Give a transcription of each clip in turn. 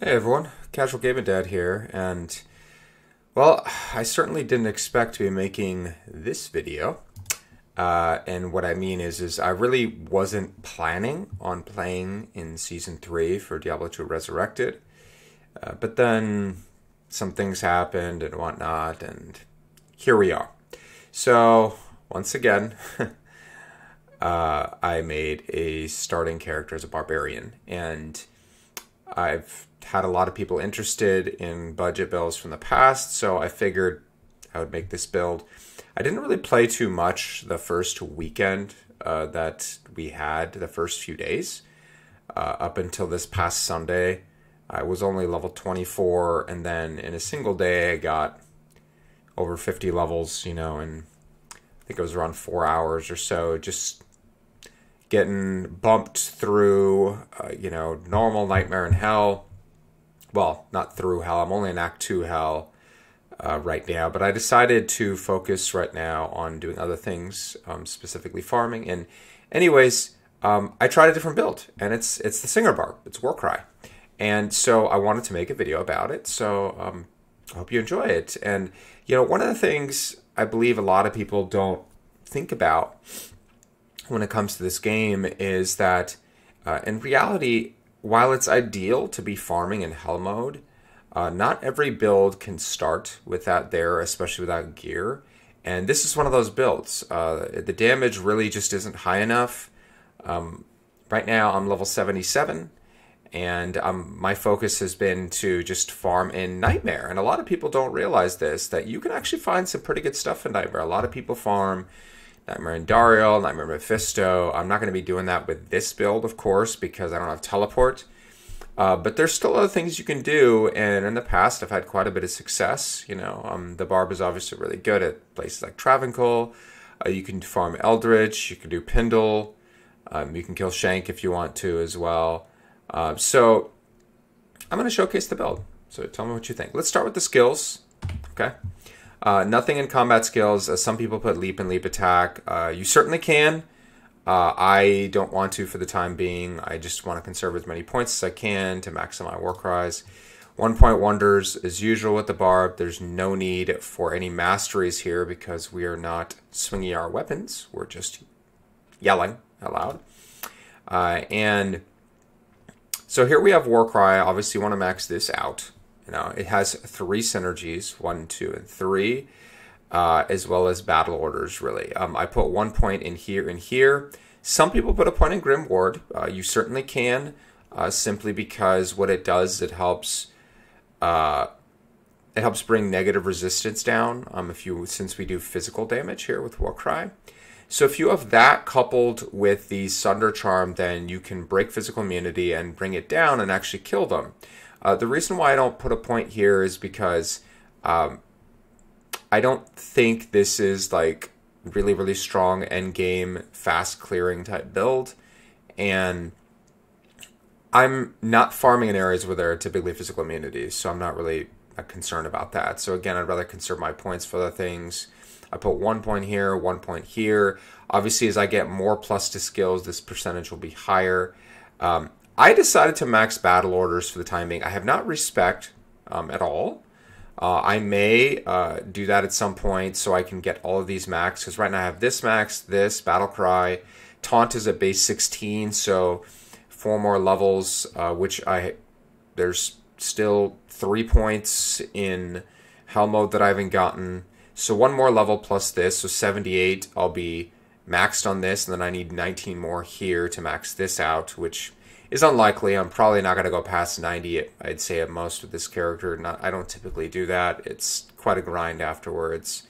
Hey everyone, Casual Gaming Dad here, and well, I certainly didn't expect to be making this video. Uh, and what I mean is, is I really wasn't planning on playing in season three for Diablo 2 Resurrected, uh, but then some things happened and whatnot, and here we are. So once again, uh, I made a starting character as a barbarian, and I've had a lot of people interested in budget builds from the past, so I figured I would make this build. I didn't really play too much the first weekend uh, that we had, the first few days, uh, up until this past Sunday. I was only level 24, and then in a single day, I got over 50 levels, you know, and I think it was around four hours or so, just getting bumped through, uh, you know, normal Nightmare in Hell. Well, not through Hell. I'm only in Act 2 Hell uh, right now, but I decided to focus right now on doing other things, um, specifically farming. And, anyways, um, I tried a different build, and it's it's the Singer Barb. It's Warcry, and so I wanted to make a video about it. So um, I hope you enjoy it. And you know, one of the things I believe a lot of people don't think about when it comes to this game is that uh, in reality, while it's ideal to be farming in hell mode, uh, not every build can start with that there, especially without gear. And this is one of those builds. Uh, the damage really just isn't high enough. Um, right now, I'm level 77, and um, my focus has been to just farm in Nightmare. And a lot of people don't realize this that you can actually find some pretty good stuff in Nightmare. A lot of people farm Nightmare and Andariel, Nightmare Mephisto. I'm not going to be doing that with this build, of course, because I don't have teleport. Uh, but there's still other things you can do, and in the past, I've had quite a bit of success. You know, um, the Barb is obviously really good at places like Travincal. Uh, you can farm Eldritch. You can do Pindle. Um, you can kill Shenk if you want to as well. Uh, so I'm going to showcase the build. So tell me what you think. Let's start with the skills. Okay. Uh, nothing in combat skills. Uh, some people put leap and leap attack. Uh, you certainly can. Uh, I don't want to for the time being. I just want to conserve as many points as I can to maximize war cries. One point wonders, as usual with the barb, there's no need for any masteries here because we are not swinging our weapons. We're just yelling aloud. Uh, and so here we have war cry. Obviously, want to max this out. You know, it has three synergies, one, two, and three, uh, as well as battle orders, really. Um, I put one point in here and here. Some people put a point in Grim Ward. Uh, you certainly can, uh, simply because what it does, it helps uh, it helps bring negative resistance down um, if you since we do physical damage here with Warcry. So if you have that coupled with the Sunder Charm, then you can break physical immunity and bring it down and actually kill them. Uh, the reason why I don't put a point here is because um, I don't think this is like really really strong end game fast clearing type build, and I'm not farming in areas where there are typically physical immunities, so I'm not really concerned about that. So again, I'd rather conserve my points for other things. I put one point here, one point here. Obviously, as I get more plus to skills, this percentage will be higher. Um, I decided to max battle orders for the time being. I have not respect um, at all. Uh, I may uh, do that at some point so I can get all of these max because right now I have this max, this battle cry, taunt is at base 16, so four more levels, uh, which I there's still three points in hell mode that I haven't gotten. So one more level plus this, so 78. I'll be maxed on this, and then I need 19 more here to max this out, which is unlikely. I'm probably not going to go past 90, I'd say, at most with this character. Not, I don't typically do that. It's quite a grind afterwards.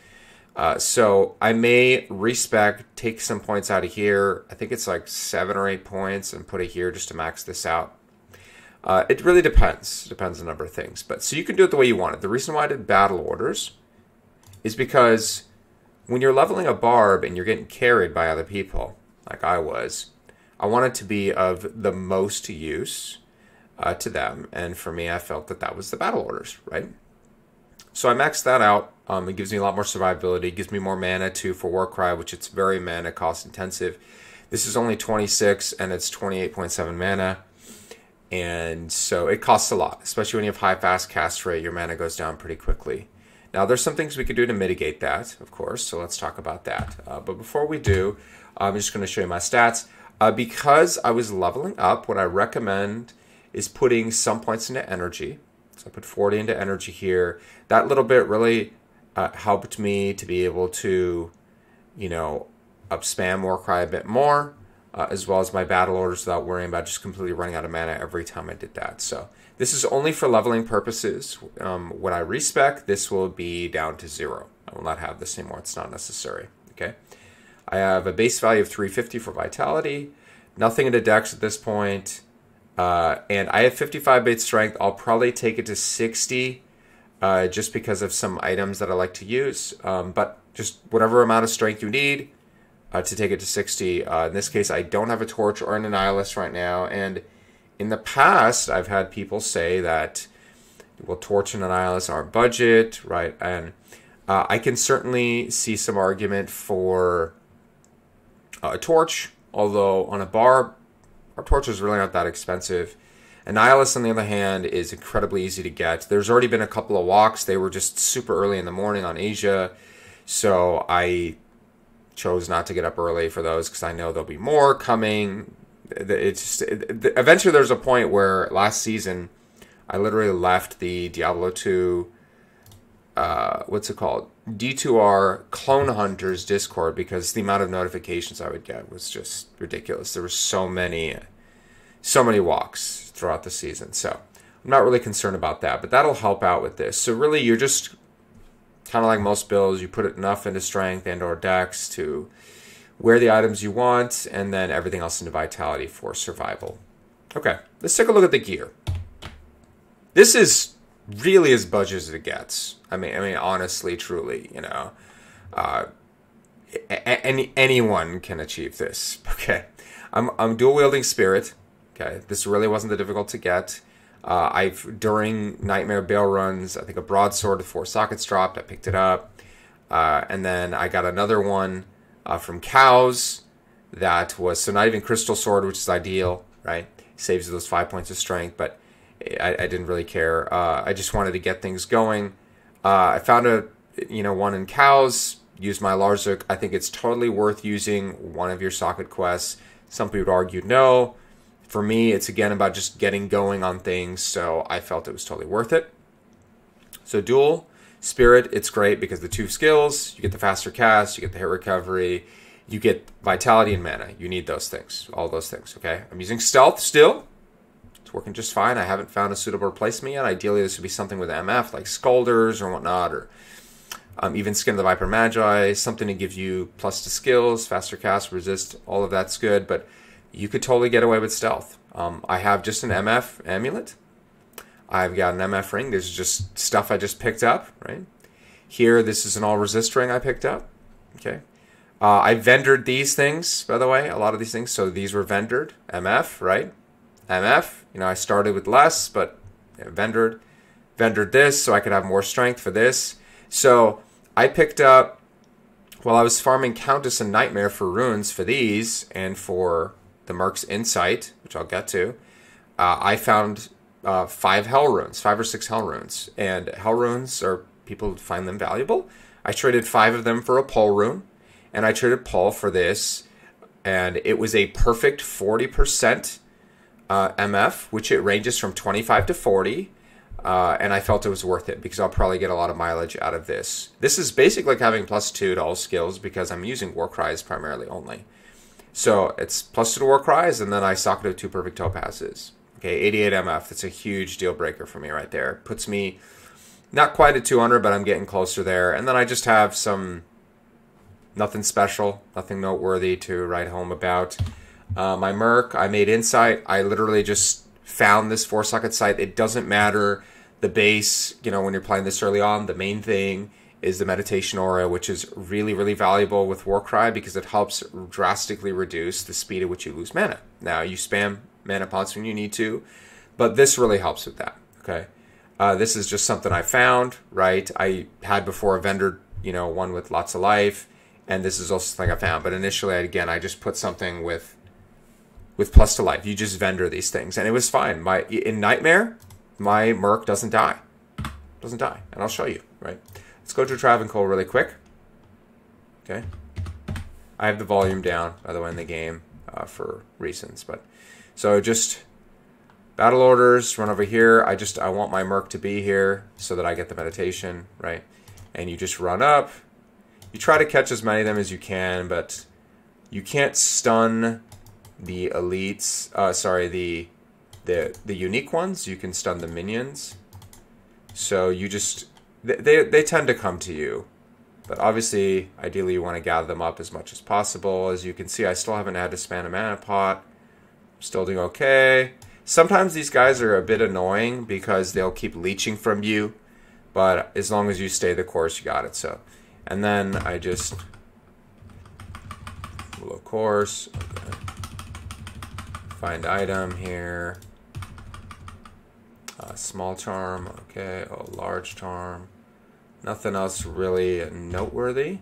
Uh, so I may respec, take some points out of here. I think it's like seven or eight points and put it here just to max this out. Uh, it really depends. Depends on a number of things. But so you can do it the way you want it. The reason why I did battle orders is because when you're leveling a barb and you're getting carried by other people, like I was, I wanted to be of the most use uh, to them. And for me, I felt that that was the battle orders, right? So I maxed that out. Um, it gives me a lot more survivability. It gives me more mana too for Warcry, which it's very mana cost intensive. This is only 26 and it's 28.7 mana. And so it costs a lot, especially when you have high fast cast rate, your mana goes down pretty quickly. Now, there's some things we could do to mitigate that, of course, so let's talk about that. Uh, but before we do, I'm just going to show you my stats. Uh, because I was leveling up, what I recommend is putting some points into energy. So I put 40 into energy here. That little bit really uh, helped me to be able to, you know, up spam Warcry a bit more, uh, as well as my battle orders without worrying about just completely running out of mana every time I did that. So this is only for leveling purposes. Um, when I respec, this will be down to zero. I will not have this anymore. It's not necessary. Okay. I have a base value of 350 for vitality. Nothing into dex at this point. Uh, and I have 55 base strength. I'll probably take it to 60 uh, just because of some items that I like to use. Um, but just whatever amount of strength you need uh, to take it to 60. Uh, in this case, I don't have a torch or an annihilus right now. And in the past, I've had people say that, well, torch and annihilus are budget, right? And uh, I can certainly see some argument for uh, a torch, although on a bar, our torch is really not that expensive. Annihilus, on the other hand, is incredibly easy to get. There's already been a couple of walks. They were just super early in the morning on Asia. So I chose not to get up early for those because I know there'll be more coming. It's just, it, eventually there's a point where last season I literally left the Diablo 2 uh, what's it called? D2R Clone Hunters Discord because the amount of notifications I would get was just ridiculous. There were so many, so many walks throughout the season. So I'm not really concerned about that, but that'll help out with this. So really, you're just kind of like most builds. You put enough into strength and or dex to wear the items you want, and then everything else into vitality for survival. Okay, let's take a look at the gear. This is really as budget as it gets. I mean, I mean, honestly, truly, you know, uh, any anyone can achieve this. Okay, I'm I'm dual wielding spirit. Okay, this really wasn't that difficult to get. Uh, I've during Nightmare Baal runs, I think a broadsword with four sockets dropped. I picked it up, uh, and then I got another one uh, from Cows that was so not even crystal sword, which is ideal, right? Saves those five points of strength, but I, I didn't really care. Uh, I just wanted to get things going. Uh, I found a you know one in cows. Used my Larzuk. I think it's totally worth using one of your socket quests. Some people would argue no. For me, it's again about just getting going on things. So I felt it was totally worth it. So dual spirit, it's great because the two skills, you get the faster cast, you get the hit recovery, you get vitality and mana. You need those things, all those things. Okay, I'm using stealth still it's working just fine. I haven't found a suitable replacement yet. Ideally, this would be something with MF, like Skullder's or whatnot, or um, even Skin of the Viper Magi, something to give you plus to skills, faster cast, resist, all of that's good, but you could totally get away with stealth. Um, I have just an MF amulet. I've got an MF ring. This is just stuff I just picked up, right? Here, this is an all resist ring I picked up. Okay. Uh, I vendored these things, by the way, a lot of these things. So these were vendored, MF, right? MF. You know, I started with less, but you know, vendored, vendored this so I could have more strength for this. So I picked up while I was farming Countess and Nightmare for runes for these and for the Merc's Insight, which I'll get to. Uh, I found uh, five Hel runes, five or six Hel runes, and Hel runes are people find them valuable. I traded five of them for a Pul rune, and I traded Pul for this, and it was a perfect forty percent uh, MF, which it ranges from 25 to 40. Uh, and I felt it was worth it because I'll probably get a lot of mileage out of this. This is basically like having plus two to all skills because I'm using war cries primarily only. So it's plus two to war cries, and then I socket two perfect topazes. Okay, 88 MF. That's a huge deal breaker for me right there. Puts me not quite at 200, but I'm getting closer there. And then I just have some nothing special, nothing noteworthy to write home about. Uh, my Merc, I made Insight. I literally just found this four socket site. It doesn't matter the base, you know, when you're playing this early on. The main thing is the Meditation Aura, which is really, really valuable with Warcry because it helps drastically reduce the speed at which you lose mana. Now, you spam mana pots when you need to, but this really helps with that, okay? Uh, this is just something I found, right? I had before a vendor, you know, one with lots of life, and this is also something I found. But initially, again, I just put something with with plus to life. You just vendor these things, and it was fine. My in Nightmare, my Merc doesn't die, doesn't die, and I'll show you. Right, let's go to Travincal really quick. Okay, I have the volume down by the way in the game uh, for reasons, but so just battle orders run over here. I just I want my Merc to be here so that I get the meditation right, and you just run up. You try to catch as many of them as you can, but you can't stun the elites. Uh, sorry, the the the unique ones. You can stun the minions. So you just they they, tend to come to you. But obviously, ideally, you want to gather them up as much as possible. As you can see, I still haven't had to span a mana pot. Still doing okay. Sometimes these guys are a bit annoying because they'll keep leeching from you. But as long as you stay the course, you got it. So, and then I just of course. Okay. Find item here. Uh, small charm, okay. Oh, large charm. Nothing else really noteworthy.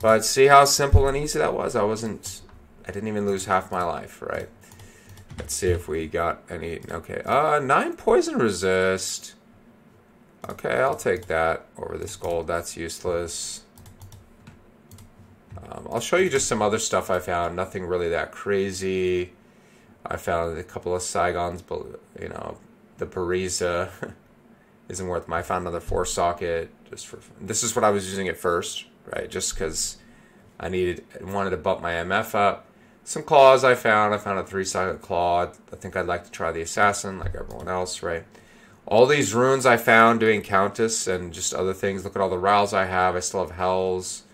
But see how simple and easy that was? I wasn't, I didn't even lose half my life, right? Let's see if we got any, okay. Uh, nine poison resist. Okay, I'll take that over this gold. That's useless. Um, I'll show you just some other stuff I found. Nothing really that crazy. I found a couple of Saigons, but you know, the Bariza isn't worth my. I found another four socket just for. This is what I was using at first, right? Just because I needed wanted to bump my MF up. Some claws I found. I found a three socket claw. I think I'd like to try the assassin, like everyone else, right? All these runes I found doing Countess and just other things. Look at all the Rals I have. I still have Hels.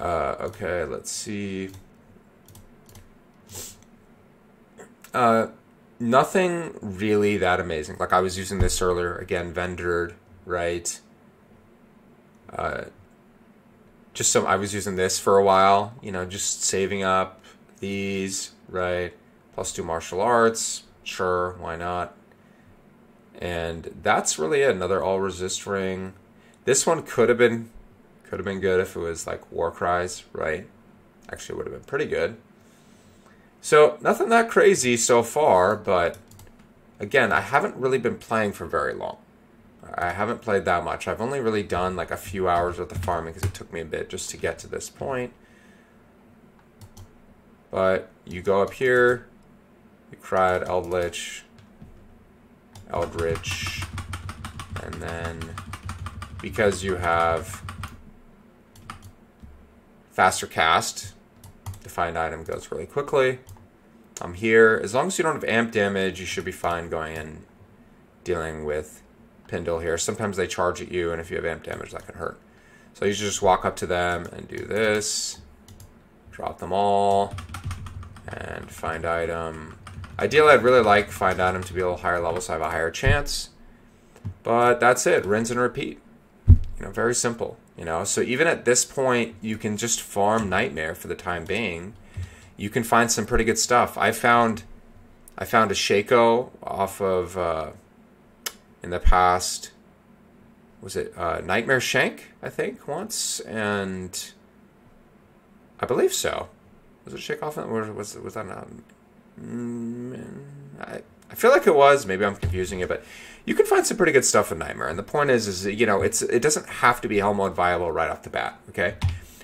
Uh, okay, let's see. Uh, nothing really that amazing. Like I was using this earlier, again, vendored, right? Uh, just some, I was using this for a while, you know, just saving up these, right? Plus two martial arts, sure, why not? And that's really it. Another all resist ring. This one could have been could have been good if it was like War Cries, right? Actually, would have been pretty good. So, nothing that crazy so far, but again, I haven't really been playing for very long. I haven't played that much. I've only really done like a few hours of farming because it took me a bit just to get to this point. But you go up here, you cry at Eldritch, Eldritch, and then because you have faster cast. Defined item goes really quickly. I'm here. As long as you don't have amp damage, you should be fine going in dealing with Pindle here. Sometimes they charge at you, and if you have amp damage, that can hurt. So you just walk up to them and do this. Drop them all. And find item. Ideally, I'd really like find item to be a little higher level so I have a higher chance. But that's it. Rinse and repeat. You know, very simple. You know, so even at this point, you can just farm Nightmare for the time being. You can find some pretty good stuff. I found, I found a Shako off of uh, in the past. Was it uh, Nightmare Shenk? I think once, and I believe so. Was it Shake off? Or was was that not? Mm, I I feel like it was. Maybe I'm confusing it, but you can find some pretty good stuff in Nightmare. And the point is, is you know, it's it doesn't have to be Hell mode viable right off the bat. Okay.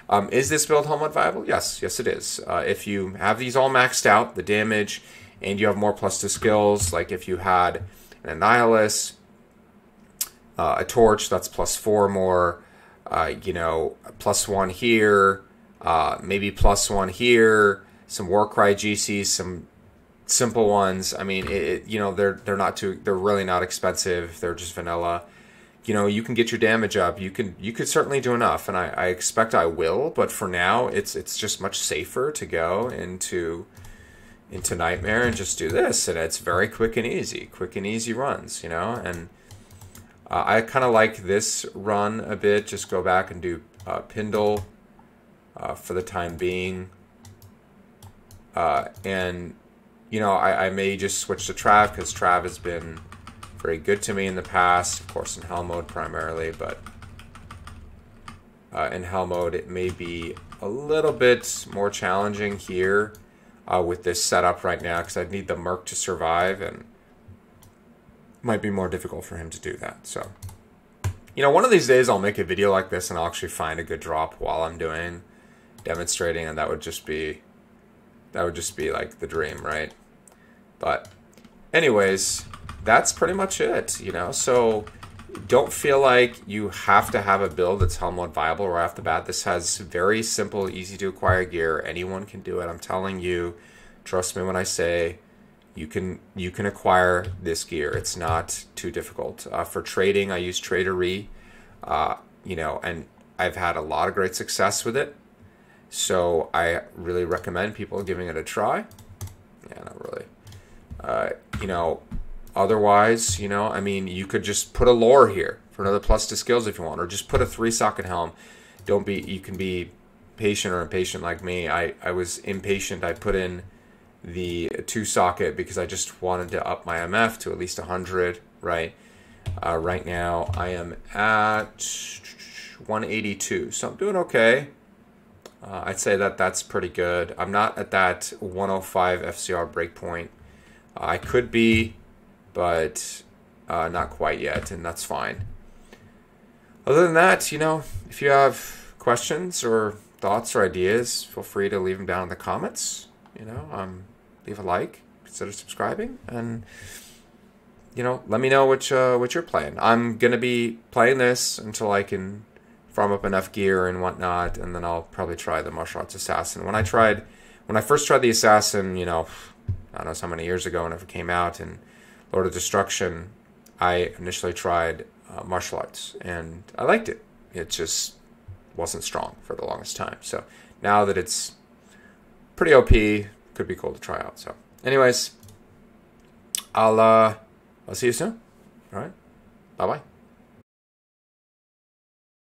Um, is this build Hell mode viable? Yes, yes, it is. Uh, if you have these all maxed out, the damage, and you have more plus plus two skills, like if you had an Annihilus, uh, a Torch, that's plus four more. Uh, you know, plus one here, uh, maybe plus one here. Some Warcry GCs, some simple ones. I mean, it, you know, they're they're not too they're really not expensive. They're just vanilla. You know, you can get your damage up. You can you could certainly do enough, and I, I expect I will. But for now, it's it's just much safer to go into into Nightmare and just do this, and it's very quick and easy, quick and easy runs. You know, and uh, I kind of like this run a bit. Just go back and do uh, Pindle uh, for the time being. Uh, and you know, I, I may just switch to Trav because Trav has been very good to me in the past, of course in Hell mode primarily, but uh, in Hell mode it may be a little bit more challenging here. uh, with this setup right now because I'd need the Merc to survive and might be more difficult for him to do that. So, you know, one of these days I'll make a video like this and I'll actually find a good drop while I'm doing demonstrating and that would just be that would just be like the dream, right? But anyways, that's pretty much it, you know. So don't feel like you have to have a build that's Helm mode viable right off the bat. This has very simple, easy to acquire gear. Anyone can do it. I'm telling you. Trust me when I say you can you can acquire this gear. It's not too difficult. Uh, for trading, I use Traderie, uh, you know, and I've had a lot of great success with it. So I really recommend people giving it a try. Yeah, not really. Uh, you know, Otherwise, you know, I mean, you could just put a lore here for another plus to skills if you want, or just put a three socket helm. Don't be, you can be patient or impatient like me. I, I was impatient. I put in the two socket because I just wanted to up my MF to at least 100, right? Uh, right now, I am at 182, so I'm doing okay. Uh, I'd say that that's pretty good. I'm not at that 105 FCR breakpoint. Uh, I could be but uh, not quite yet, and that's fine. Other than that, you know, if you have questions or thoughts or ideas, feel free to leave them down in the comments. You know, um, leave a like, consider subscribing, and you know, let me know which uh, what you're playing. I'm gonna be playing this until I can farm up enough gear and whatnot, and then I'll probably try the martial arts assassin. When I tried, when I first tried the assassin, you know, I don't know how many years ago, whenever it came out, and Lord of Destruction, I initially tried uh, martial arts and I liked it. It just wasn't strong for the longest time. So now that it's pretty OP, could be cool to try out. So, anyways, I'll uh, I'll see you soon. All right, bye bye.